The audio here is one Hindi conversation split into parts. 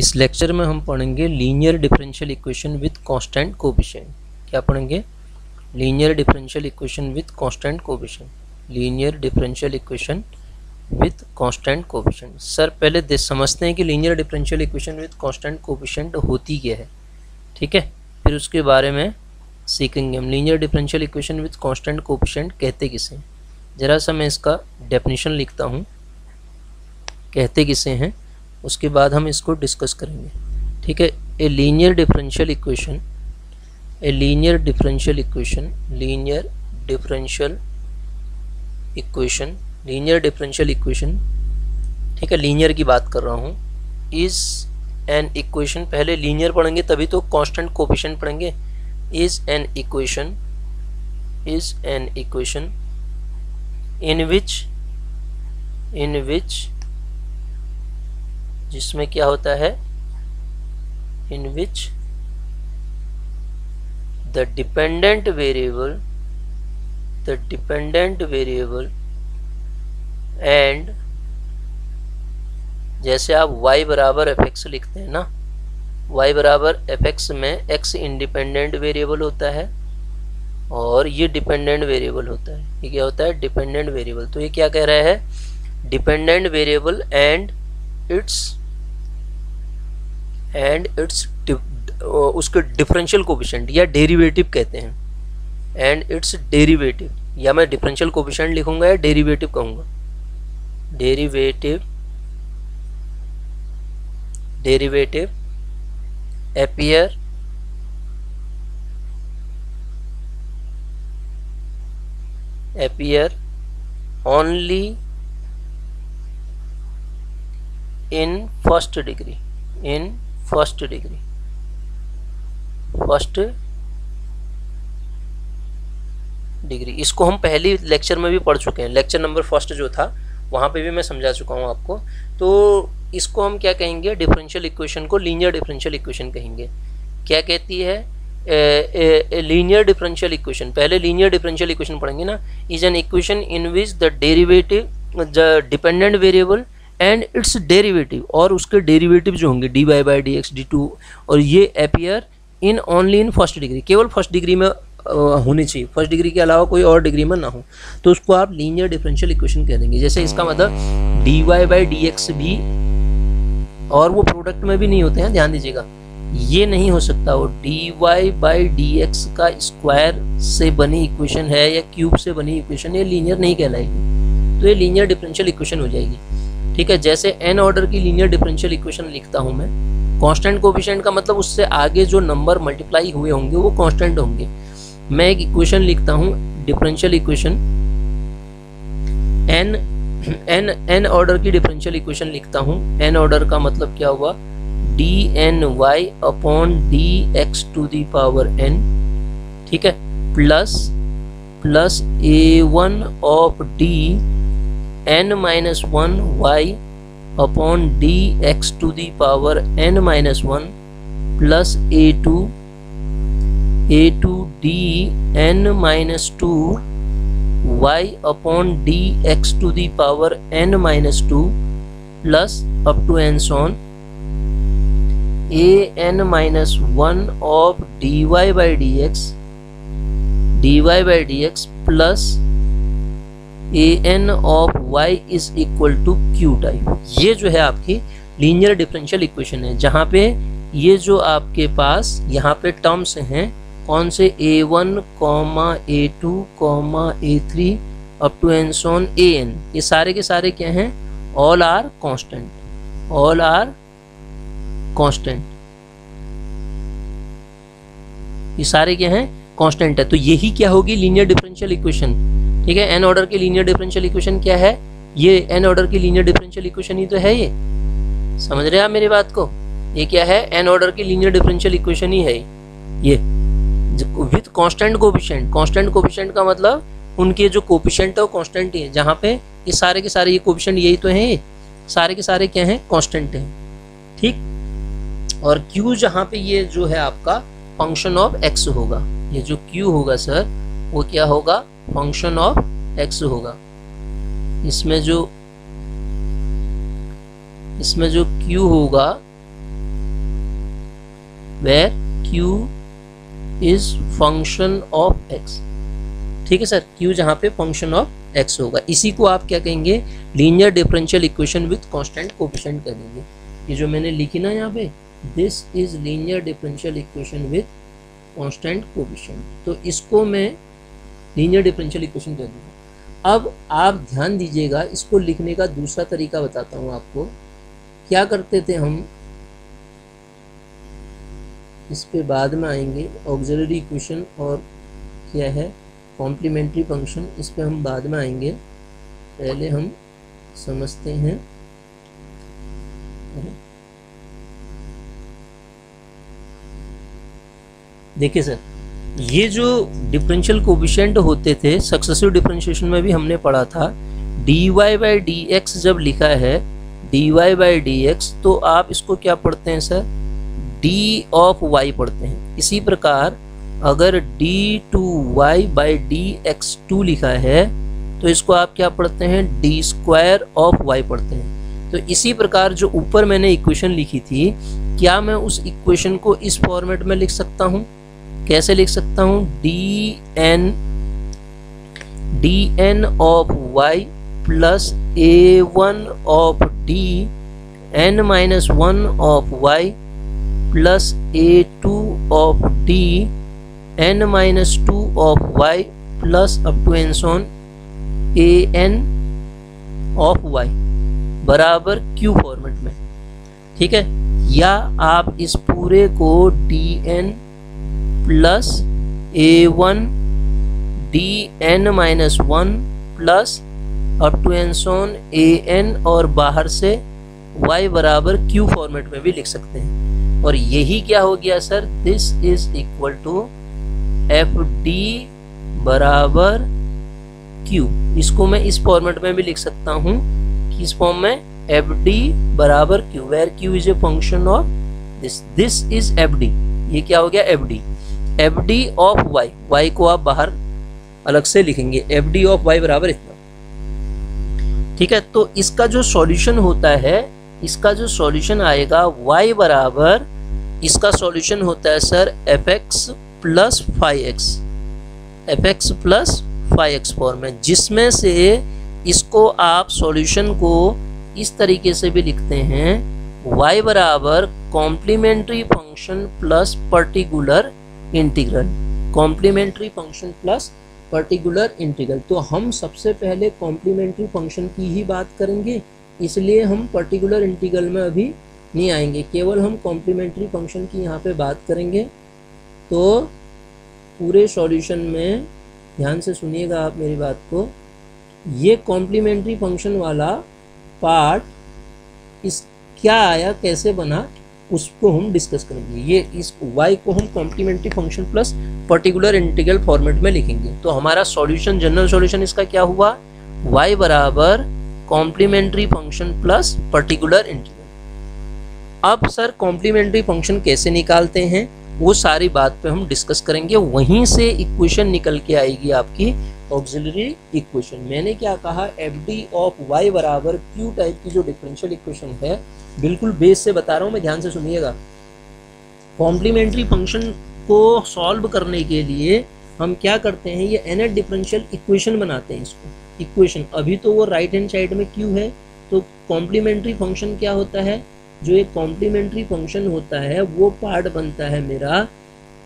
इस लेक्चर में हम पढ़ेंगे linear differential equation with constant coefficient क्या पढ़ेंगे? Linear differential equation with constant coefficient linear differential equation with constant coefficient sir पहले दे, समझते हैं कि linear differential equation with constant coefficient होती क्या है? ठीक है? फिर उसके बारे में सीखेंगे हम। Linear differential equation with constant coefficient कहते किसे ज़रा सा मैं इसका डेफिनेशन लिखता हूँ। कहते किसे हैं? उसके बाद हम इसको डिस्कस करेंगे। ठीक है? A linear differential equation a linear differential equation linear differential equation linear differential equation ठीक है? लीनियर की बात कर रहा हूँ। इज़ एन इक्वेशन पहले लीनियर पढ़ेंगे, तभी तो कांस्टेंट कोपिशन पढ़ेंगे। Is an equation is an equation in which in which जिसमें क्या होता है? In which the dependent variable the dependent variable and जैसे आप y बराबर एफ़ एक्स लिखते हैं ना, y बराबर एफ़ एक्स में x इंडिपेंडेंट वेरिएबल होता है और ये डिपेंडेंट वेरिएबल होता है। ये क्या होता है? डिपेंडेंट वेरिएबल तो ये क्या कह रहा है? Dependent variable and its and its उसके डिफरेंशियल कोपिशेंट या डेरिवेटिव कहते हैं। एंड इट्स डेरिवेटिव या मैं डिफरेंशियल कोपिशेंट लिखूँगा या डेरिवेटिव कहूँगा? Derivative derivative appear appear only in first degree, in first degree. First degree. इसको हम पहले लेक्चर में भी पढ़ चुके हैं। लेक्चर नंबर फ़र्स्ट जो था, वहाँ पे भी मैं समझा चुका हूँ आपको। तो इसको हम क्या कहेंगे? डिफरेंशियल इक्वेशन को लीनियर डिफरेंशियल इक्वेशन कहेंगे। क्या कहती है? Linear differential equation. पहले लीनियर डिफरेंशियल इक्वेशन पढ़ेंगे ना। Is an equation in which the derivative, the dependent variable and its derivative और उसके डेरिवेटिव जो होंगे D Y by D X D two और ये appear in only in first degree केवल फ़र्स्ट डिग्री में होनी चाहिए। फ़र्स्ट डिग्री के अलावा कोई और डिग्री में ना हो। तो उसको आप लीनियर डिफरेंशियल इक्वेशन कह देंगे। जैसे इसका मतलब D Y by D X भी और वो प्रोडक्ट में भी नहीं होते हैं, ध्यान दीजिएगा। ये नहीं हो सकता वो D Y by D X का स्क्वायर से बनी इक्वेशन है या क्यूब से बनी इक्वेशन ये लीनियर नहीं कहलाएगी। तो ये लीनियर डिफरेंशियल इक्वेशन हो जाएगी। ठीक है, जैसे एन ऑर्डर की लीनियर डिफरेंशियल इक्वेशन लिखता हूँ मैं कांस्टेंट कोफिशिएंट का मतलब उससे आगे जो नंबर मल्टीप्लाई हुए होंगे, वो कांस्टेंट होंगे। मैं एक इक्वेशन लिखता हूँ differential equation N N N order की डिफरेंशियल इक्वेशन लिखता हूँ। एन ऑर्डर का मतलब क्या हुआ? D N Y upon D X to the power N ठीक है plus plus A one of D n minus 1 y upon dx to the power n minus 1 plus a2 a2 d n minus 2 y upon dx to the power n minus 2 plus up to n so on a n minus 1 of dy by dx dy by dx plus a N of Y is equal to Q type ये जो है आपकी लीनियर डिफरेंशियल इक्वेशन है, जहाँ पे ये जो आपके पास यहाँ पे टर्म्स हैं, कौन से? A one comma A two comma A three up to N Son A N ये सारे के सारे क्या हैं? All are constant all are constant ये सारे क्या हैं? कांस्टेंट है। तो यही क्या होगी लीनियर डिफरेंशियल इक्वेशन ठीक है? एन ऑर्डर की लीनियर डिफरेंशियल इक्वेशन क्या है? ये एन ऑर्डर की लीनियर डिफरेंशियल इक्वेशन ही तो है ये। समझ रहे हैं आप मेरी बात को? ये क्या है? एन ऑर्डर की लीनियर डिफरेंशियल इक्वेशन ही है ये। With constant coefficient constant coefficient का मतलब उनके जो कोफिशिएंट है वो कांस्टेंट ही है। जहाँ पे ये सारे के सारे ये कोफिशिएंट यही तो हैं सारे के सारे क्या हैं? कांस्टेंट हैं। ठीक? और क्यू जहाँ पे ये जो है आपका फ़ंक्शन ऑफ़ एक्स होगा। ये जो क्यू होगा सर वो क्या होगा? फ़ंक्शन ऑफ़ एक्स होगा। इसमें जो इसमें जो क्यू होगा where q is function of x ठीक है सर? क्यू जहाँ पे फ़ंक्शन ऑफ़ एक्स होगा। इसी को आप क्या कहेंगे? Linear differential equation with constant coefficient करेंगे ये जो मैंने लिखी ना यहाँ पे this is linear differential equation with constant coefficient तो इसको मैं लीनियर डिफरेंशियल इक्वेशन कह दूँगा। अब आप ध्यान दीजिएगा, इसको लिखने का दूसरा तरीका बताता हूँ आपको। क्या करते थे हम? इस पे बाद में आएँगे। ऑक्सिलरी इक्वेशन और क्या है? कॉम्प्लीमेंट्री फ़ंक्शन इस पे हम बाद में आएँगे। पहले हम समझते हैं। देखिए सर ये जो डिफरेंशियल कोविशेंट होते थे सक्सेसिव डिफरेंशिएशन में भी हमने पढ़ा था। D y by d x जब लिखा है d y by d x तो आप इसको क्या पढ़ते हैं सर? डी ऑफ़ वाई पढ़ते हैं। इसी प्रकार, अगर d two y by d x two लिखा है तो इसको आप क्या पढ़ते हैं? डी स्क्वायर ऑफ़ वाई पढ़ते हैं। तो इसी प्रकार जो ऊपर मैंने इक्वेशन लिखी थी, क्या मैं उस इक्वेशन को इस फॉर्मेट में लिख सकता हूँ? कैसे लिख सकता हूँ? D n d n of y plus a one of d n minus one of y plus a two of d n minus two of y plus up to n so on a n of y बराबर क्यू फॉर्मेट में। ठीक है? या आप इस पूरे को d n plus a one, d n minus one plus up to n so on a n और बाहर से y बराबर q फॉर्मेट में भी लिख सकते हैं। और यही क्या हो गया sir? This is equal to f d बराबर q इसको मैं इस फॉर्मेट में भी लिख सकता हूँ किस फॉर्म में एफ़ डी बराबर q where q is a function of this this is f d ये क्या हो गया? F d f d of y y को आप बाहर अलग से लिखेंगे। एफ़ डी ऑफ़ वाई बराबर इतना। ठीक है? तो इसका जो सॉल्यूशन होता है, इसका जो सॉल्यूशन आएगा, y बराबर इसका सॉल्यूशन होता है sir f x plus five x f x plus five x form में जिसमें से इसको आप सॉल्यूशन को इस तरीके से भी लिखते हैं। Y बराबर complementary function plus particular integral complementary function plus particular integral तो हम सबसे पहले कॉम्प्लीमेंट्री फ़ंक्शन की ही बात करेंगे, इसलिए हम पर्टिकुलर इंटीग्रल में अभी नहीं आएँगे। केवल हम कॉम्प्लीमेंट्री फ़ंक्शन की यहाँ पे बात करेंगे। तो पूरे सॉल्यूशन में ध्यान से सुनिएगा आप मेरी बात को। ये कॉम्प्लीमेंट्री फ़ंक्शन वाला पार्ट इस क्या आया, कैसे बना उसको हम डिस्कस करेंगे। ये इस y को हम complementary function plus particular integral format में लिखेंगे। तो हमारा सॉल्यूशन जनरल सॉल्यूशन इसका क्या हुआ? y बराबर complementary function plus particular integral अब सर कॉम्प्लीमेंट्री फ़ंक्शन कैसे निकालते हैं? वो सारी बात पे हम डिस्कस करेंगे। वहीं से इक्वेशन निकल के आएगी आपकी ऑक्सिलरी इक्वेशन मैंने क्या कहा? एफ़ डी ऑफ़ वाई बराबर क्यू टाइप की जो डिफरेंशियल इक्वेशन है बिल्कुल बेस से बता रहा हूँ, मैं ध्यान से सुनिएगा। कॉम्प्लीमेंट्री फ़ंक्शन को सॉल्व करने के लिए हम क्या करते हैं, ये एन डिफरेंशियल इक्वेशन बनाते हैं इसको। इक्वेशन अभी तो वो राइट हैंड साइड में क्यू है तो कॉम्प्लीमेंट्री फ़ंक्शन क्या होता है? जो एक कॉम्प्लीमेंट्री फ़ंक्शन होता है, वो पार्ट बनता है मेरा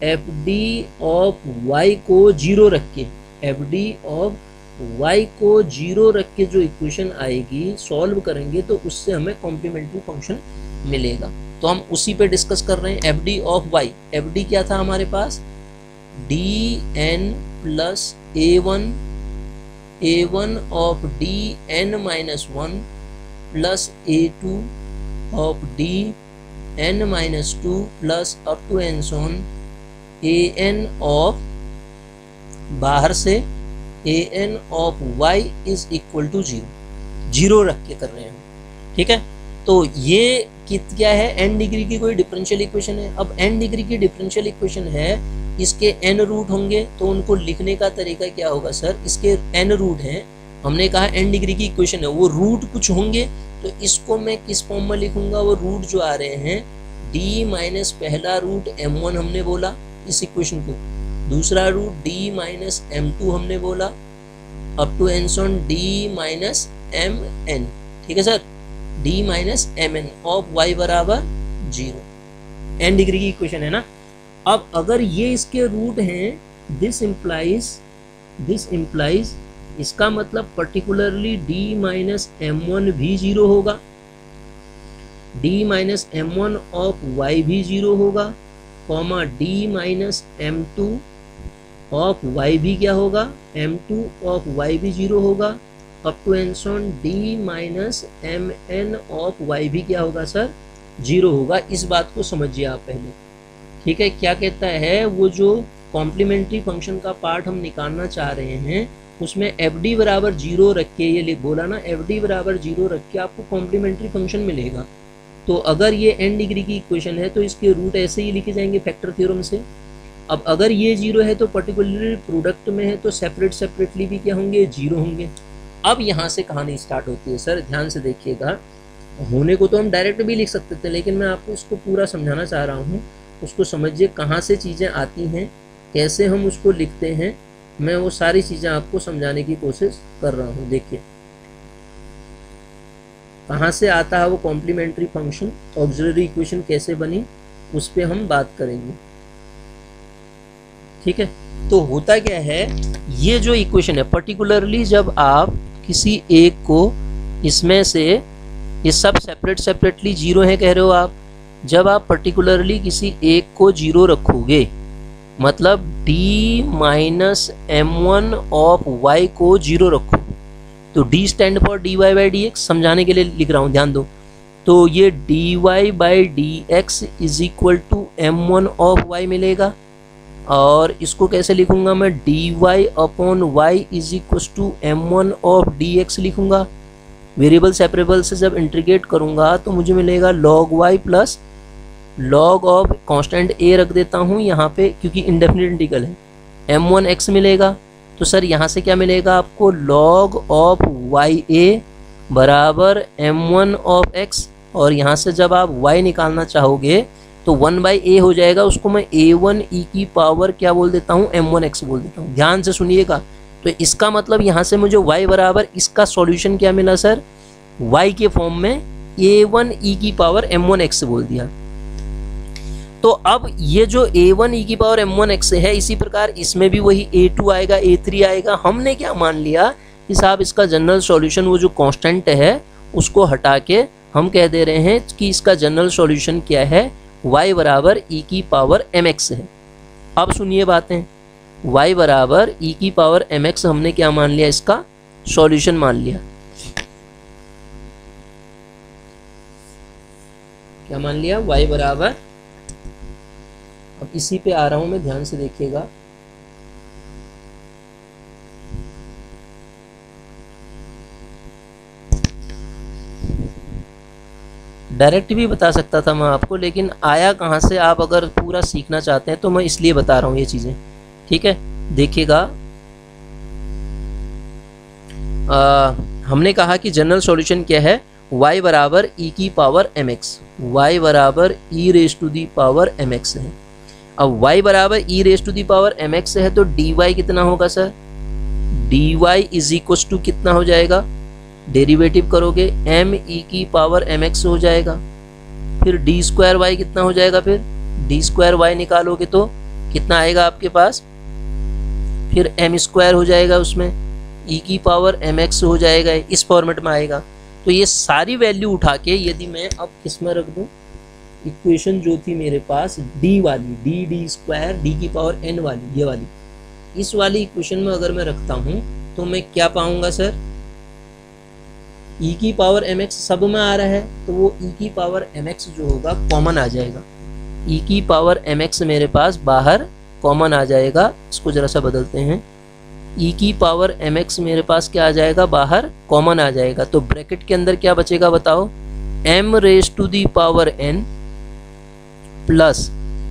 एफ़ डी ऑफ़ वाई को ज़ीरो रख के। एफ़ डी ऑफ़ वाई को ज़ीरो रख के जो इक्वेशन आएगी सॉल्व करेंगे तो उससे हमें कॉम्प्लीमेंट्री फ़ंक्शन मिलेगा। तो हम उसी पे डिस्कस कर रहे हैं f d of y f d क्या था हमारे पास? D n plus a one a one of d n minus one plus a two of d n minus two plus up to n so on a n of बाहर से a n of y is equal to zero zero रख के कर रहे हैं ठीक है? तो ये कित क्या है? एन डिग्री की कोई डिफरेंशियल इक्वेशन है। अब एन डिग्री की डिफरेंशियल इक्वेशन है, इसके एन रूट होंगे तो उनको लिखने का तरीका क्या होगा सर इसके एन रूट हैं। हमने कहा एन डिग्री की इक्वेशन है, वो रूट कुछ होंगे तो इसको मैं किस फॉर्म में लिखूँगा? वो रूट जो आ रहे हैं डी माइनस पहला रूट एम वन हमने बोला, इस इक्वेशन को। दूसरा root d minus m two हमने बोला। Up to n d minus m n ठीक है sir d minus m n of y बराबर ज़ीरो एन डिग्री की इक्वेशन है ना? अब अगर ये इसके रूट हैं दिस इम्प्लाइज दिस इम्प्लाइज इसका मतलब particularly d minus m one भी ज़ीरो होगा। D minus m one of y भी ज़ीरो होगा comma d minus m two of y भी क्या होगा? एम टू ऑफ़ वाई भी ज़ीरो होगा। Up to n so on d minus m n of y भी क्या होगा सर ज़ीरो होगा। इस बात को समझिए आप पहले। ठीक है? क्या कहता है? वो जो कॉम्प्लीमेंट्री फ़ंक्शन का पार्ट हम निकालना चाह रहे हैं, उसमें एफ़ डी बराबर ज़ीरो रख के, ये बोला ना एफ़ डी बराबर ज़ीरो रख के आपको कॉम्प्लीमेंट्री फ़ंक्शन मिलेगा। तो अगर ये एन डिग्री की इक्वेशन है तो इसके रूट ऐसे ही लिखे जाएँगे फैक्टर थ्योरम से। अब अगर ये ज़ीरो है तो पर्टिकुलरली प्रोडक्ट में है तो सेपरेट सेपरेटली भी क्या होंगे? ज़ीरो होंगे। अब यहाँ से कहानी स्टार्ट होती है सर ध्यान से देखिएगा। होने को तो हम डायरेक्ट भी लिख सकते थे, लेकिन मैं आपको इसको पूरा समझाना चाह रहा हूँ। उसको समझिए कहाँ से चीज़ें आती हैं, कैसे हम उसको लिखते हैं। मैं वो सारी चीज़ें आपको समझाने की कोशिश कर रहा हूँ। देखिए। कहाँ से आता है वो कॉम्प्लीमेंट्री फ़ंक्शन ऑक्सिलरी इक्वेशन कैसे बनी, उस पर हम बात करेंगे। ठीक है? तो होता क्या है, ये जो इक्वेशन है पर्टिकुलरली जब आप किसी एक को इसमें से, ये सब सेपरेट सेपरेटली ज़ीरो है कह रहे हो आप, जब आप पर्टिकुलरली किसी एक को ज़ीरो रखोगे मतलब d minus m one of y को ज़ीरो रखो तो d stand for d y by d x समझाने के लिए लिख रहा हूँ, ध्यान दो। तो ये d y by d x is equal to m one of y मिलेगा। और इसको कैसे लिखूँगा मैं? D y upon y is equal to m one of d x लिखूँगा। वेरिएबल सेपरेबल से जब इंट्रीगेट करूँगा तो मुझे मिलेगा log y plus log of constant a रख देता हूँ यहाँ पे, क्योंकि इंडेफिनिट इंटीग्रल है। एम वन एक्स मिलेगा तो सर यहाँ से क्या मिलेगा आपको? लॉग ऑफ़ वाई ए बराबर एम वन ऑफ़ एक्स और यहाँ से जब आप वाई निकालना चाहोगे तो वन बाई ए हो जाएगा, उसको मैं ए वन ई की पावर क्या बोल देता हूँ? एम वन एक्स बोल देता हूँ। ध्यान से सुनिएगा। तो इसका मतलब यहाँ से मुझे y बराबर इसका सॉल्यूशन क्या मिला सर y के फॉर्म में ए वन ई की पावर एम वन एक्स बोल दिया। तो अब ये जो ए वन ई की पावर एम वन एक्स है, इसी प्रकार इसमें भी वही ए टू आएगा ए थ्री आएगा। हमने क्या मान लिया कि साहब इसका जनरल सॉल्यूशन वो जो कांस्टेंट है, उसको हटा के हम कह दे रहे हैं कि इसका जनरल सॉल्यूशन क्या है? Y बराबर e की पावर एम एक्स है। अब सुनिए बातें। y बराबर e की पावर एम एक्स हमने क्या मान लिया? इसका सॉल्यूशन मान लिया। क्या मान लिया? y बराबर, अब इसी पे आ रहा हूँ मैं, ध्यान से देखिएगा। डायरेक्ट भी बता सकता था मैं आपको, लेकिन आया कहाँ से? आप अगर पूरा सीखना चाहते हैं तो मैं इसलिए बता रहा हूँ ये चीज़ें। ठीक है? देखिएगा। हमने कहा कि जनरल सॉल्यूशन क्या है? y बराबर e की पावर एम एक्स वाई बराबर e raise to the power m x है। अब y बराबर e raise to the power m x है तो वाई कितना होगा sir y is equal to कितना हो जाएगा? डेरिवेटिव करोगे एम ई e की पावर एम एक्स हो जाएगा। फिर डी स्क्वायर वाई कितना हो जाएगा फिर? डी स्क्वायर वाई निकालोगे तो कितना आएगा आपके पास? फिर एम स्क्वायर हो जाएगा उसमें ई e की पावर एम एक्स हो जाएगा, इस फॉर्मेट में आएगा। तो ये सारी वैल्यू उठा के यदि मैं अब किसमें रख दूँ? इक्वेशन जो थी मेरे पास डी वाली डी डी स्क्वायर डी की पावर एन वाली, ये वाली। इस वाली इक्वेशन में अगर मैं रखता हूँ तो मैं क्या पाऊँगा सर ई e की पावर एम एक्स सब में आ रहा है तो वो ई e की पावर एम एक्स जो होगा कॉमन आ जाएगा। ई e की पावर एम एक्स मेरे पास बाहर कॉमन आ जाएगा। इसको ज़रा सा बदलते हैं। ई की पावर एम एक्स मेरे पास क्या आ जाएगा? बाहर कॉमन आ जाएगा। तो ब्रैकेट के अंदर क्या बचेगा बताओ? M raise to the power n plus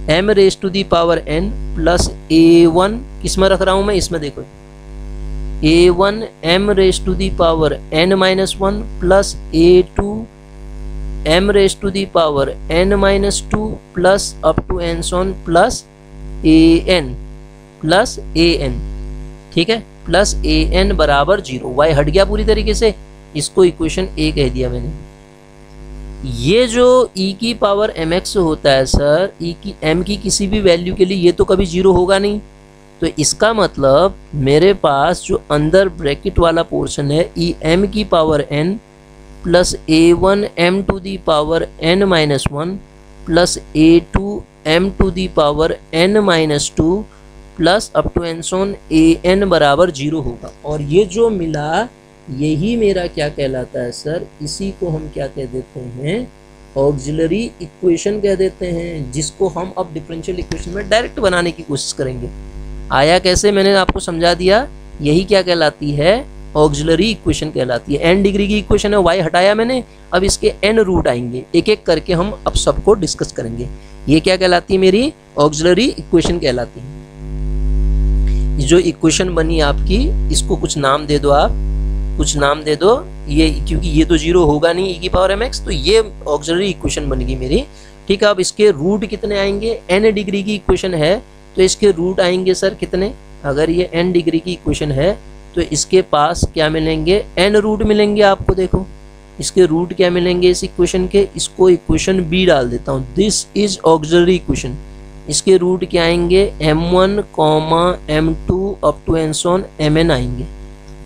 m raise to the power n plus a one किसमें रख रहा हूँ मैं? इसमें देखो। A one m raise to the power n minus one plus a two m raise to the power n minus two plus up to n so on plus a n plus a n ठीक है? प्लस ए एन बराबर ज़ीरो वाई हट गया पूरी तरीके से। इसको इक्वेशन ए कह दिया मैंने। ये जो e की पावर एम एक्स होता है सर e की m की किसी भी वैल्यू के लिए ये तो कभी ज़ीरो होगा नहीं। तो इसका मतलब मेरे पास जो अंदर ब्रैकेट वाला पोर्शन है, ई एम की power n plus a one m to the power n minus one plus a two m to the power n minus two plus up to n so on a n बराबर ज़ीरो होगा। और ये जो मिला, यही मेरा क्या कहलाता है सर? इसी को हम क्या कह देते हैं? ऑक्सिलरी इक्वेशन कह देते हैं, जिसको हम अब डिफरेंशियल इक्वेशन में डायरेक्ट बनाने की कोशिश करेंगे। आया कैसे? मैंने आपको समझा दिया, यही क्या कहलाती है? ऑक्सिलरी इक्वेशन कहलाती है। एन डिग्री की इक्वेशन है वाई हटाया मैंने, अब इसके एन रूट आएँगे। एक एक करके हम अब सबको डिस्कस करेंगे। ये क्या कहलाती है मेरी? ऑक्सिलरी इक्वेशन कहलाती है। जो इक्वेशन बनी आपकी, इसको कुछ नाम दे दो आप। कुछ नाम दे दो। ये, क्योंकि ये तो ज़ीरो होगा नहीं ई e की पावर एम एक्स तो ये ऑक्सिलरी इक्वेशन बनेगी मेरी। ठीक है, अब इसके रूट कितने आएँगे? एन डिग्री की इक्वेशन है। तो इसके रूट आएँगे सर कितने? अगर ये एन डिग्री की इक्वेशन है तो इसके पास क्या मिलेंगे? एन रूट मिलेंगे आपको, देखो। इसके रूट क्या मिलेंगे इस इक्वेशन के? इसको इक्वेशन बी डाल देता हूँ। दिस इज़ ऑक्सिलरी इक्वेशन इसके रूट क्या आएँगे? M one comma m two up to n so on m n आएँगे।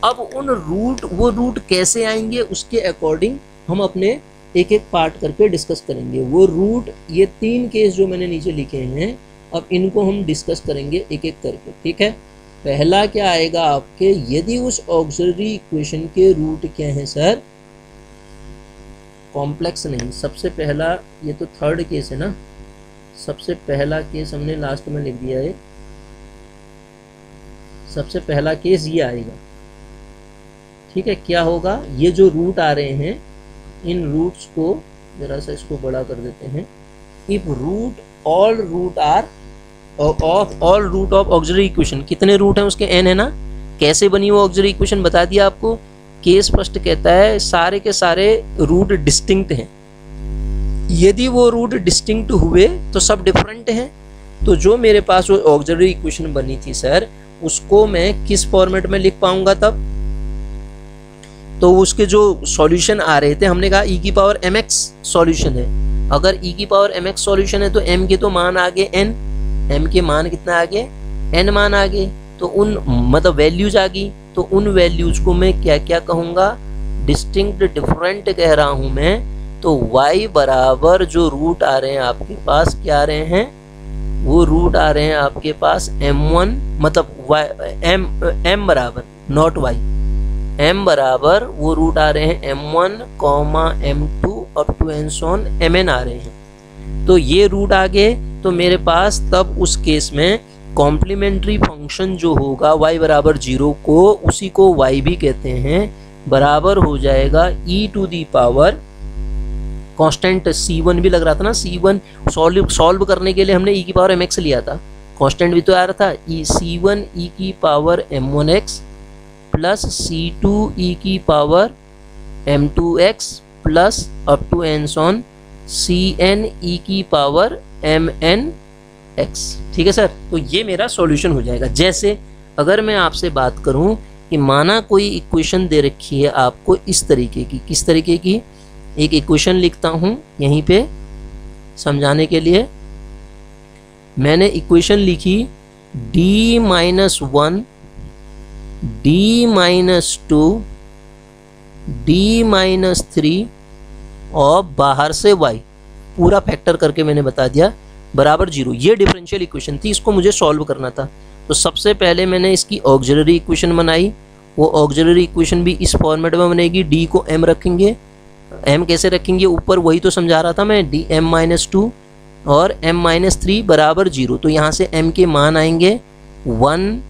अब उन रूट वो रूट कैसे आएँगे? उसके अकॉर्डिंग हम अपने एक एक पार्ट करके डिस्कस करेंगे। वो रूट ये तीन केस जो मैंने नीचे लिखे हैं अब इनको हम डिस्कस करेंगे एक एक करके, ठीक है? पहला क्या आएगा आपके? यदि उस ऑक्सिलरी इक्वेशन के रूट क्या हैं सर कॉम्प्लेक्स नहीं। सबसे पहला, ये तो थर्ड केस है ना? सबसे पहला केस हमने लास्ट में लिख दिया है। सबसे पहला केस ये आएगा। ठीक है, क्या होगा? ये जो रूट आ रहे हैं, इन रूट्स को, जरा सा इसको बड़ा कर देते हैं। If root all root are of all root of auxiliary equation कितने रूट हैं उसके? एन है ना? कैसे बनी वो ऑक्सिलरी इक्वेशन बता दिया आपको। केस फ़र्स्ट कहता है, सारे के सारे रूट डिस्टिंक्ट हैं। यदि वो रूट डिस्टिंक्ट हुए तो सब डिफरेंट हैं। तो जो मेरे पास वो ऑक्सिलरी इक्वेशन बनी थी सर उसको मैं किस फॉर्मेट में लिख पाऊँगा तब? तो उसके जो सॉल्यूशन आ रहे थे, हमने कहा ई e की पावर एम एक्स सॉल्यूशन है। अगर ई e की पावर एम एक्स सॉल्यूशन है तो एम के तो मान आ गए एन एम के मान कितना आ एन मान आ गए। तो उन मतलब वैल्यूज़ आ गई। तो उन वैल्यूज़ को मैं क्या क्या कहूँगा? डिस्टिंक्ट डिफरेंट कह रहा हूँ मैं। तो y बराबर जो रूट आ रहे हैं आपके पास, क्या आ रहे हैं? वो रूट आ रहे हैं आपके पास m1 मतलब y, m m बराबर नॉट y m बराबर वो रूट आ रहे हैं m one comma m two up to n so on n आ रहे हैं। तो ये रूट आ गए तो मेरे पास तब उस केस में कॉम्प्लीमेंट्री फ़ंक्शन जो होगा, y बराबर ज़ीरो को, उसी को y भी कहते हैं, बराबर हो जाएगा e to the power constant c1 भी लग रहा था ना c1 सॉल्व सॉल्व करने के लिए हमने e की पावर mx लिया था। कांस्टेंट भी तो आ रहा था e c1 e की power m1x plus c two e की power m two x plus up to n so on c n e की पावर एम एन एक्स ठीक है सर? तो ये मेरा सॉल्यूशन हो जाएगा। जैसे अगर मैं आपसे बात करूँ कि माना कोई इक्वेशन दे रखी है आपको इस तरीके की। किस तरीके की? एक इक्वेशन लिखता हूँ यहीं पे, समझाने के लिए। मैंने इक्वेशन लिखी d minus one d minus two d minus three और बाहर से वाई पूरा फैक्टर करके मैंने बता दिया, बराबर ज़ीरो। ये डिफरेंशियल इक्वेशन थी, इसको मुझे सॉल्व करना था। तो सबसे पहले मैंने इसकी ऑक्सिलरी इक्वेशन बनाई। वो ऑक्सिलरी इक्वेशन भी इस फॉर्मेट में बनेगी। डी को एम रखेंगे। एम कैसे रखेंगे? ऊपर वही तो समझा रहा था मैं। डी एम माइनस टू और एम माइनस थ्री बराबर ज़ीरो। तो यहाँ से एम के मान आएँगे। वन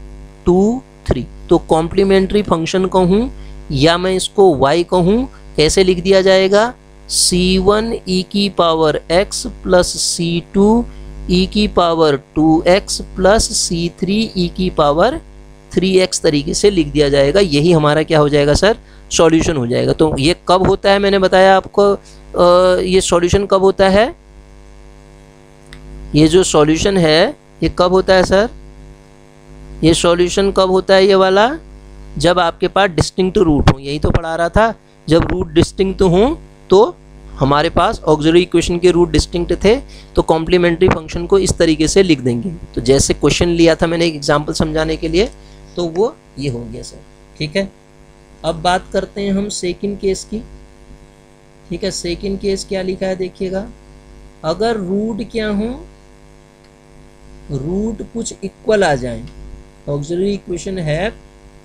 टू थ्री तो कॉम्प्लीमेंट्री फ़ंक्शन कहूँ या मैं इसको वाई कहूँ, कैसे लिख दिया जाएगा? सी वन ई की power x plus c two e की power two x plus c three e की पावर थ्री एक्स तरीके से लिख दिया जाएगा। यही हमारा क्या हो जाएगा सर? सॉल्यूशन हो जाएगा। तो ये कब होता है? मैंने बताया आपको। आ, ये सॉल्यूशन कब होता है? ये जो सॉल्यूशन है ये कब होता है सर? ये सॉल्यूशन कब होता है ये वाला? जब आपके पास डिस्टिंक्ट रूट हो। यही तो पढ़ा रहा था। जब रूट डिस्टिंक्ट हों तो हमारे पास ऑक्सिलरी इक्वेशन के रूट डिस्टिंक्ट थे तो कॉम्प्लीमेंट्री फ़ंक्शन को इस तरीके से लिख देंगे। तो जैसे क्वेश्चन लिया था मैंने एक एग्ज़ाम्पल समझाने के लिए तो वो ये हो गया सर ठीक है? अब बात करते हैं हम सेकंड केस की, ठीक है? सेकंड केस क्या लिखा है देखिएगा। अगर रूट क्या हो रूट कुछ इक्वल आ जाए ऑक्सिलरी इक्वेशन है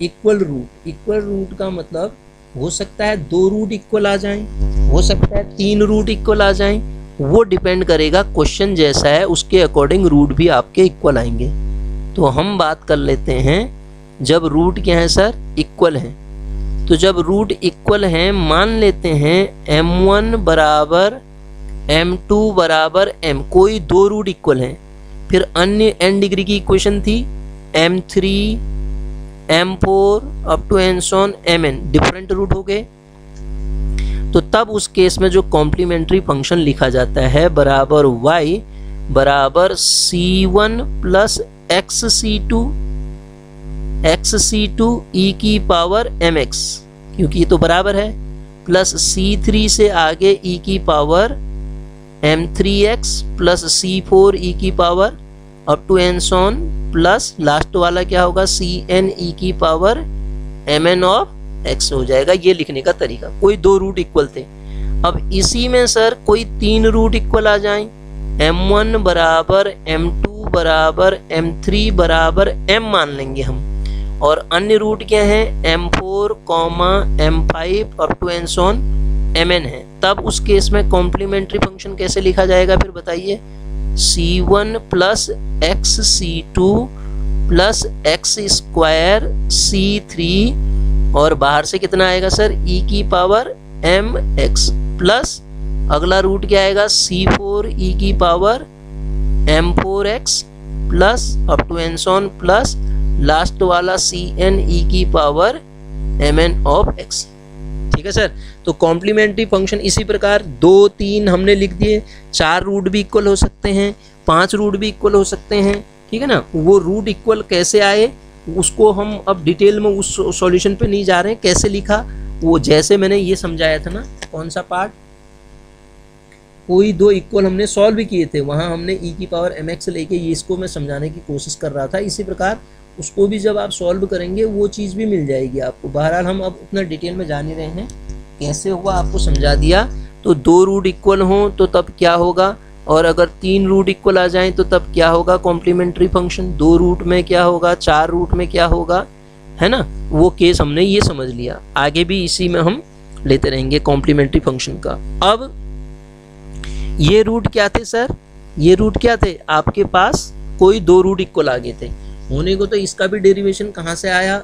इक्वल रूट इक्वल रूट का मतलब हो सकता है दो रूट इक्वल आ जाएँ, हो सकता है तीन रूट इक्वल आ जाएँ, वो डिपेंड करेगा क्वेश्चन जैसा है, उसके अकॉर्डिंग रूट भी आपके इक्वल आएँगे। तो हम बात कर लेते हैं, जब रूट क्या है सर इक्वल है। तो जब रूट इक्वल हैं, मान लेते हैं m1 बराबर m2 बराबर एम कोई दो रूट इक्वल हैं। फिर अन्य एन डिग्री की इक्वेशन थी m3 m four up to n so on m n different root हो गए। तो तब उस केस में जो कॉम्प्लीमेंट्री फ़ंक्शन लिखा जाता है, बराबर y, बराबर c one plus x c two x c two e की पावर एम एक्स क्योंकि ये तो बराबर है। प्लस सी थ्री से आगे ई की power m three x plus c four e की power up to n so on plus last वाला क्या होगा? सी एन ई की power m n of x हो जाएगा। ये लिखने का तरीका। कोई दो रूट इक्वल थे। अब इसी में सर कोई तीन रूट इक्वल आ जाए। एम वन बराबर एम टू बराबर एम थ्री बराबर एम मान लेंगे हम। और अन्य रूट क्या है? M four comma m five up to n so on m n है। तब उस केस में कॉम्प्लीमेंट्री फ़ंक्शन कैसे लिखा जाएगा फिर बताइए। C one plus x C two plus x square C three और बाहर से कितना आएगा सर? ई e की पावर एम एक्स प्लस अगला रूट क्या आएगा? सी फोर ई की power m four x plus up to एनसॉन plus last वाला सी एन ई की power m n of x ठीक है सर तो कॉम्प्लीमेंट्री फ़ंक्शन इसी प्रकार, दो, तीन हमने लिख दिए, चार रूट भी इक्वल हो सकते हैं, पाँच रूट भी इक्वल हो सकते हैं, ठीक है ना? वो रूट इक्वल कैसे आए, उसको हम अब डिटेल में उस सॉल्यूशन पे नहीं जा रहे हैं, कैसे लिखा, वो जैसे मैंने ये समझाया था ना, कौन सा पार्ट कोई दो इक्वल हमने सॉल्व भी किए थे, वहाँ हमने ई e की पावर एम एक्स लेके इसको मैं समझाने की कोशिश कर रहा था, इसी प्रकार उसको भी जब आप सॉल्व करेंगे, वो चीज़ भी मिल जाएगी आपको। बहरहाल, हम अब उतना डिटेल में जान रहे हैं। कैसे हुआ, आपको समझा दिया। तो दो रूट इक्वल हों तो तब क्या होगा? और अगर तीन रूट इक्वल आ जाएँ तो तब क्या होगा? कॉम्प्लीमेंट्री फ़ंक्शन दो रूट में क्या होगा? चार रूट में क्या होगा? है ना? वो केस हमने ये समझ लिया। आगे भी इसी में हम लेते रहेंगे कॉम्प्लीमेंट्री फ़ंक्शन का। अब, ये रूट क्या थे सर ये रूट क्या थे? आपके पास कोई दो रूट इक्वल आ गए थे। होने को तो इसका भी डेरिवेशन कहाँ से आया,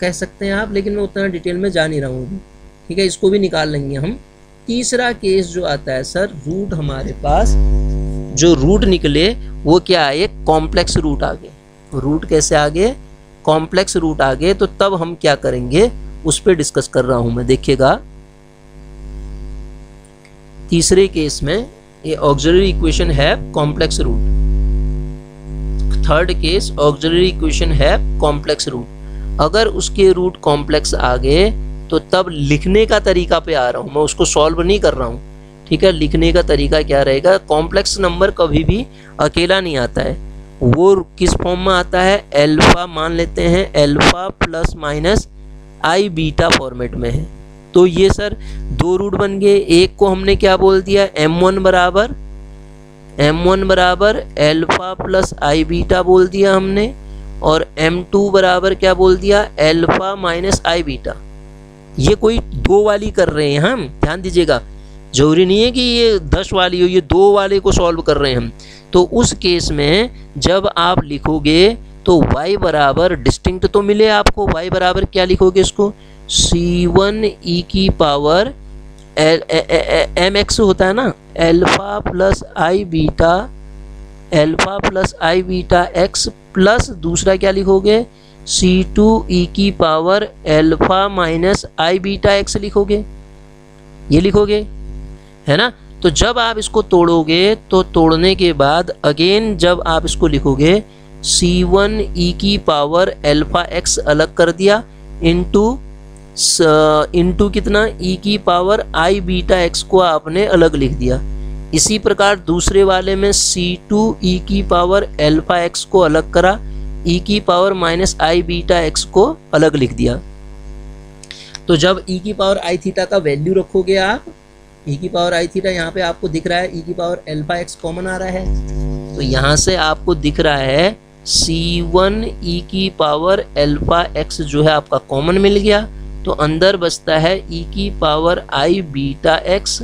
कह सकते हैं आप, लेकिन मैं उतना डिटेल में जा नहीं रहा हूँ ठीक है, इसको भी निकाल लेंगे हम। तीसरा केस जो आता है सर रूट हमारे पास, जो रूट निकले, वो क्या आए कॉम्प्लेक्स रूट आ गए। रूट कैसे आ गए? कॉम्प्लेक्स रूट आ गए तो तब हम क्या करेंगे? उस पर डिस्कस कर रहा हूँ मैं, देखिएगा। तीसरे केस में ये ऑक्सिलरी इक्वेशन है complex root third case auxiliary equation है कॉम्प्लेक्स रूट अगर उसके रूट कॉम्प्लेक्स आ गए तो तब लिखने का तरीका पे आ रहा हूँ, मैं उसको सॉल्व नहीं कर रहा हूँ। ठीक है, लिखने का तरीका क्या रहेगा? कॉम्प्लेक्स नंबर कभी भी अकेला नहीं आता है। वो किस फॉर्म में आता है? एल्फा मान लेते हैं alpha plus minus i beta format में है। तो ये सर दो रूट बन गए, एक को हमने क्या बोल दिया? एम वन बराबर एम वन बराबर एल्फा प्लस आई बीटा बोल दिया हमने, और एम टू बराबर क्या बोल दिया? एल्फा माइनस आई बीटा ये कोई दो वाली कर रहे हैं हम, ध्यान दीजिएगा। ज़रूरी नहीं है कि ये दस वाली हो, ये दो वाले को सॉल्व कर रहे हैं हम। तो उस केस में जब आप लिखोगे तो y बराबर डिस्टिंक्ट तो मिले आपको, y बराबर क्या लिखोगे इसको? सी वन ई की पावर एम एक्स होता है ना? Alpha plus i beta alpha plus i beta x plus दूसरा क्या लिखोगे? सी टू ई की power alpha minus i beta x लिखोगे। ये लिखोगे? है ना? तो जब आप इसको तोड़ोगे तो तोड़ने के बाद अगेन जब आप इसको लिखोगे सी वन ई की पावर एल्फा एक्स अलग कर दिया इंटू इंटू कितना? ई की पावर आई बीटा एक्स को आपने अलग लिख दिया। इसी प्रकार दूसरे वाले में सी टू ई की पावर एल्फा एक्स को अलग करा। ई की power minus i beta x को अलग लिख दिया। तो जब ई की पावर आई थीटा का वैल्यू रखोगे आप ई की पावर आई थीटा यहाँ पे आपको दिख रहा है। ई की पावर एल्फा एक्स कॉमन आ रहा है। तो यहाँ से आपको दिख रहा है सी वन ई की पावर एल्फा एक्स जो है आपका कॉमन मिल गया। तो अंदर बचता है ई की power i beta x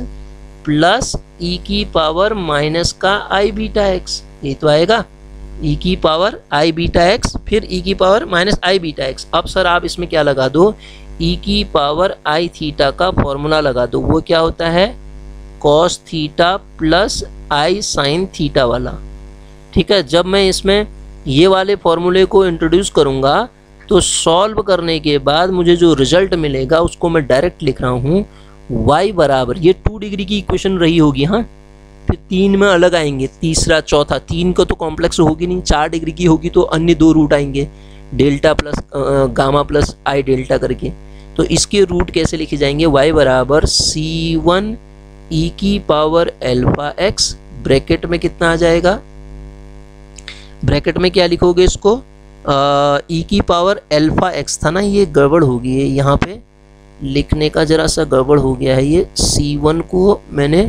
plus e की पावर माइनस का आई बीटा एक्स ये तो आएगा. ई की पावर आई बीटा एक्स फिर ई की power minus i beta x अब सर आप इसमें क्या लगा दो? ई की पावर आई थीटा का फॉर्मूला लगा दो. वो क्या होता है? Cos theta plus i sine theta वाला. ठीक है? जब मैं इसमें ये वाले फॉर्मूले को इंट्रोड्यूस करूँगा तो सॉल्व करने के बाद मुझे जो रिज़ल्ट मिलेगा, उसको मैं डायरेक्ट लिख रहा हूँ y बराबर। ये टू डिग्री की इक्वेशन रही होगी हाँ? फिर तीन में अलग आएँगे। तीसरा, चौथा, तीन का तो कॉम्प्लेक्स होगी नहीं, चार डिग्री की होगी तो अन्य दो रूट आएँगे। Delta plus gamma plus i delta करके। तो इसके रूट कैसे लिखे जाएँगे? y बराबर सी वन ई की पावर एल्फा एक्स ब्रैकेट में कितना आ जाएगा? ब्रैकेट में क्या लिखोगे इसको? ई की पावर एल्फा एक्स था ना ये गड़बड़ होगी है यहाँ पे। लिखने का ज़रा सा गड़बड़ हो गया है ये। सी वन को मैंने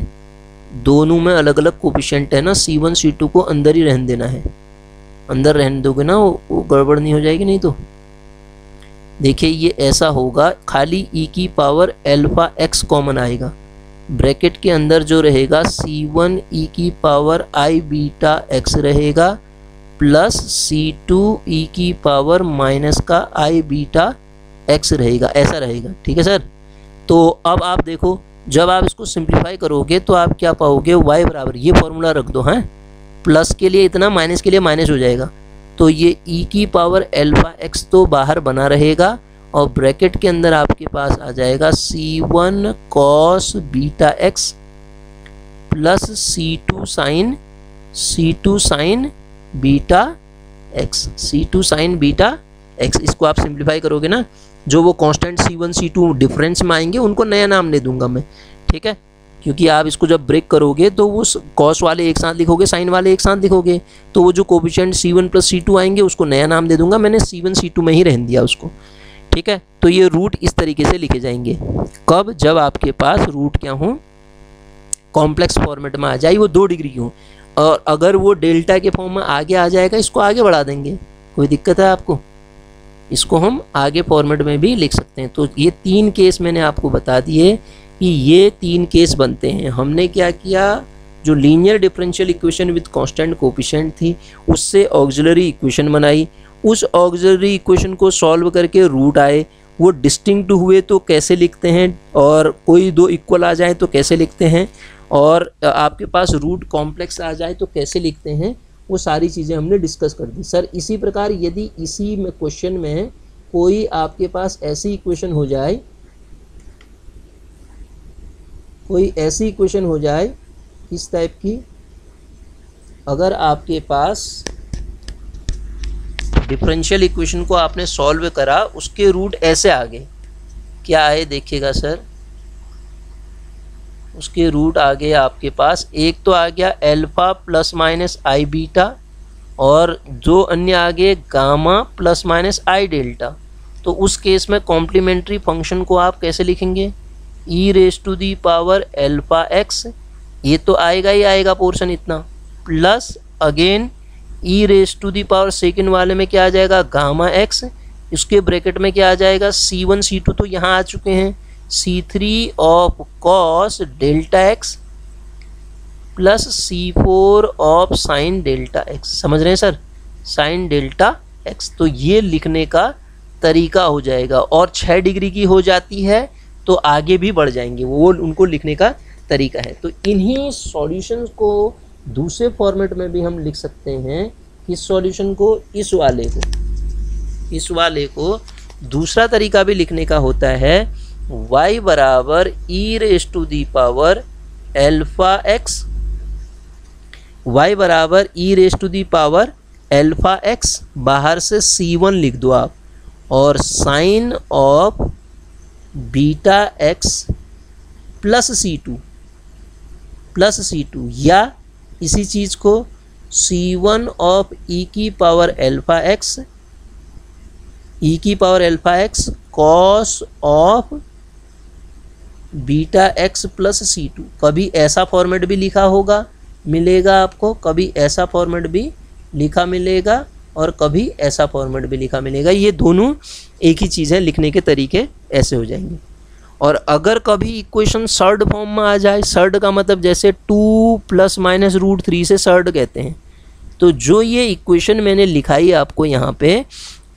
दोनों में अलग अलग कोपिशेंट है ना सी वन सी टू को अंदर ही रहने देना है। अंदर रहने दोगे ना वो, वो गड़बड़ नहीं हो जाएगी नहीं तो। देखिए ये ऐसा होगा खाली ई की पावर एल्फा एक्स कॉमन आएगा। ब्रैकेट के अंदर जो रहेगा सी वन ई की पावर आई बीटा एक्स रहेगा। प्लस सी टू ई की पावर माइनस का आई बीटा एक्स रहेगा, ऐसा रहेगा, ठीक है सर? तो अब आप देखो, जब आप इसको सिंप्लीफाई करोगे तो आप क्या पाओगे? वाई बराबर, ये फॉर्मूला रख दो, हैं? प्लस के लिए इतना, माइनस के लिए माइनस हो जाएगा। तो ये ई की पावर एल्फा एक्स तो बाहर बना रहेगा और ब्रैकेट के अंदर आपके पास आ जाएगा C one cos beta x plus C two sine, C two sine beta x C two sine beta x, इसको आप सिंप्लीफाई करोगे ना, जो वो constant C one C two difference में आएँगे, उनको नया नाम दे दूँगा मैं, ठीक है? क्योंकि आप इसको जब ब्रेक करोगे तो वो कॉस वाले एक साथ लिखोगे साइन वाले एक साथ लिखोगे तो वो जो coefficient C one plus C two आएँगे, उसको नया नाम दे दूँगा, मैंने सी वन सी टू में ही रहन दिया उसको, ठीक है? तो ये रूट इस तरीके से लिखे जाएँगे। कब? जब आपके पास रूट क्या हो? कॉम्प्लेक्स फॉर्मेट में आ जाए, वो दो डिग्री की हो। और अगर वो डेल्टा के फॉर्म में आगे आ जाएगा, इसको आगे बढ़ा देंगे। कोई दिक्कत है आपको? इसको हम आगे फॉर्मेट में भी लिख सकते हैं। तो ये तीन केस मैंने आपको बता दिए कि ये तीन केस बनते हैं। हमने क्या किया? जो linear differential equation with constant coefficient थी, उससे ऑक्सिलरी इक्वेशन बनाई। उस ऑक्सिलरी इक्वेशन को सॉल्व करके रूट आए। वो डिस्टिंक्ट हुए तो कैसे लिखते हैं? और कोई दो इक्वल आ जाए तो कैसे लिखते हैं? और आपके पास रूट कॉम्प्लेक्स आ जाए तो कैसे लिखते हैं? वो सारी चीज़ें हमने डिस्कस कर दी। सर, इसी प्रकार यदि इसी में क्वेश्चन में कोई आपके पास ऐसी इक्वेशन हो जाए, कोई ऐसी इक्वेशन हो जाए इस टाइप की, अगर आपके पास डिफरेंशियल इक्वेशन को आपने सॉल्व करा, उसके रूट ऐसे आ गए क्या आए? देखिएगा, सर। उसके रूट आ गए आपके पास। एक तो आ गया alpha plus minus i beta और दो अन्य आ गए gamma plus minus i delta तो उस केस में कॉम्प्लीमेंट्री फ़ंक्शन को आप कैसे लिखेंगे? E raise to the power alpha x ये तो आएगा ही आएगा पोर्शन इतना। Plus again e raise to the power second वाले में क्या आ जाएगा? गामा एक्स इसके ब्रैकेट में क्या आ जाएगा? सी वन सी टू तो यहाँ आ चुके हैं। C three of cos delta x plus C four of sine delta x समझ रहे हैं सर? साइन डेल्टा एक्स तो ये लिखने का तरीका हो जाएगा। और छः डिग्री की हो जाती है तो आगे भी बढ़ जाएँगे। वो उनको लिखने का तरीका है। तो इन्हीं सॉल्यूशंस को दूसरे फॉर्मेट में भी हम लिख सकते हैं। इस सॉल्यूशन को इस वाले को। इस वाले को दूसरा तरीका भी लिखने का होता है। Y बराबर e raise to the power alpha x y बराबर e raise to the power alpha x बाहर से सी वन लिख दो आप, और sine of beta x plus C two plus C two या इसी चीज़ को सी वन ऑफ़ ई की पावर एल्फा एक्स ई की power alpha x cos of beta x plus C two. कभी ऐसा फॉर्मेट भी लिखा होगा, मिलेगा आपको। कभी ऐसा फॉर्मेट भी लिखा मिलेगा और कभी ऐसा फॉर्मेट भी लिखा मिलेगा। ये दोनों एक ही चीज़ है, लिखने के तरीके ऐसे हो जाएँगे। और अगर कभी इक्वेशन सर्ड फॉर्म में आ जाए सर्ड का मतलब जैसे two plus minus root three से सर्ड कहते हैं। तो जो ये इक्वेशन मैंने लिखाई आपको यहाँ पे,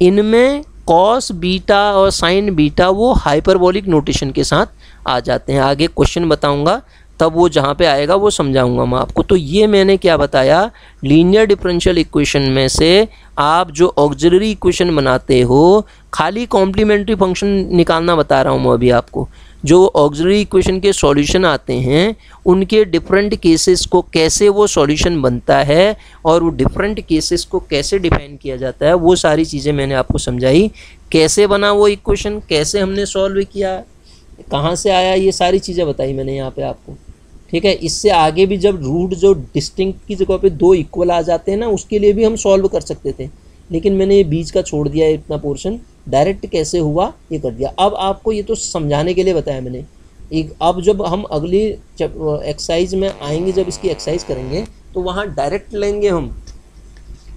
इनमें कॉस बीटा और साइन बीटा वो हाइपरबोलिक नोटेशन के साथ आ जाते हैं। आगे क्वेश्चन बताऊँगा, तब वो जहाँ पे आएगा वो समझाऊँगा मैं आपको। तो ये मैंने क्या बताया लीनियर डिफरेंशियल इक्वेशन में से आप जो ऑक्सिलरी इक्वेशन बनाते हो, खाली कॉम्प्लीमेंट्री फ़ंक्शन निकालना बता रहा हूँ मैं अभी आपको। जो ऑक्सिलरी इक्वेशन के सॉल्यूशन आते हैं, उनके डिफरेंट केसेस को कैसे वो सॉल्यूशन बनता है और वो डिफरेंट केसेस को कैसे डिफाइन किया जाता है, वो सारी चीज़ें मैंने आपको समझाई। कैसे बना वो इक्वेशन कैसे हमने सॉल्व किया कहाँ से आया ये सारी चीज़ें बताई मैंने यहाँ पे आपको। ठीक है, इससे आगे भी जब रूट जो डिस्टिंक्ट की जगह पे दो इक्वल आ जाते हैं ना, उसके लिए भी हम सॉल्व कर सकते थे। लेकिन मैंने ये बीच का छोड़ दिया इतना पोर्शन डायरेक्ट कैसे हुआ, ये कर दिया। अब आपको ये तो समझाने के लिए बताया मैंने। एक, अब जब हम अगली एक्सरसाइज में आएँगे, जब इसकी एक्सरसाइज करेंगे तो वहाँ डायरेक्ट लेंगे हम।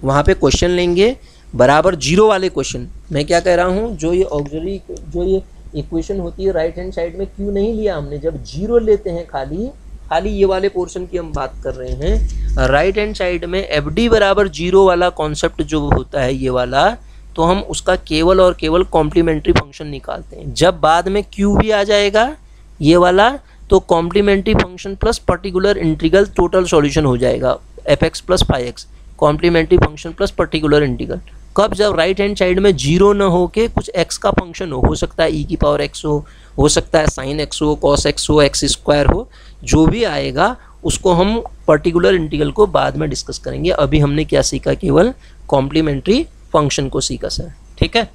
वहाँ पे क्वेश्चन लेंगे, बराबर ज़ीरो वाले क्वेश्चन मैं क्या कह रहा हूँ, जो ये ऑक्जरी जो ये इक्वेशन होती है राइट हैंड साइड में, क्यों नहीं लिया हमने? जब ज़ीरो लेते हैं खाली खाली ये वाले पोर्शन की हम बात कर रहे हैं राइट हैंड साइड में एफ़ डी बराबर ज़ीरो वाला कॉन्सेप्ट जो होता है ये वाला तो हम उसका केवल और केवल कॉम्प्लीमेंट्री फ़ंक्शन निकालते हैं। जब बाद में क्यू भी आ जाएगा, ये वाला तो complementary function plus particular integral total solution हो जाएगा F x plus five x complementary function plus particular integral कब जब राइट हैंड साइड में ज़ीरो ना हो के कुछ एक्स का फ़ंक्शन हो हो सकता है ई e की पावर एक्स हो हो सकता है साइन एक्स हो कॉस एक्स हो एक्स स्क्वायर हो, जो भी आएगा, उसको हम पर्टिकुलर इंटीग्रल को बाद में डिस्कस करेंगे। अभी हमने क्या सीखा? केवल कॉम्प्लीमेंट्री फ़ंक्शन को सीखा सर ठीक है?